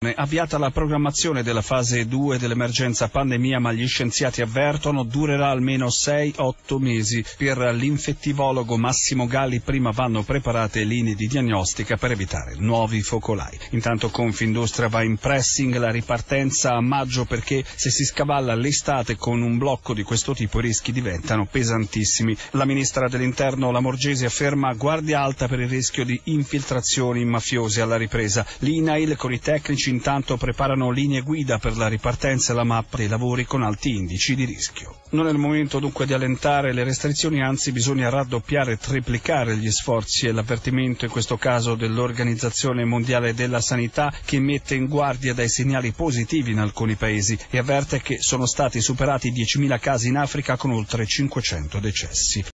Avviata la programmazione della fase 2 dell'emergenza pandemia, ma gli scienziati avvertono durerà almeno 6-8 mesi. Per l'infettivologo Massimo Galli prima vanno preparate linee di diagnostica per evitare nuovi focolai. Intanto Confindustria va in pressing la ripartenza a maggio perché se si scavalla l'estate con un blocco di questo tipo i rischi diventano pesantissimi. La ministra dell'interno Lamorgesi afferma guardia alta per il rischio di infiltrazioni mafiose alla ripresa. L'INAIL con i tecnici intanto preparano linee guida per la ripartenza e la mappa dei lavori con alti indici di rischio. Non è il momento dunque di allentare le restrizioni, anzi bisogna raddoppiare e triplicare gli sforzi e l'avvertimento in questo caso dell'Organizzazione Mondiale della Sanità che mette in guardia dai segnali positivi in alcuni paesi e avverte che sono stati superati 10.000 casi in Africa con oltre 500 decessi.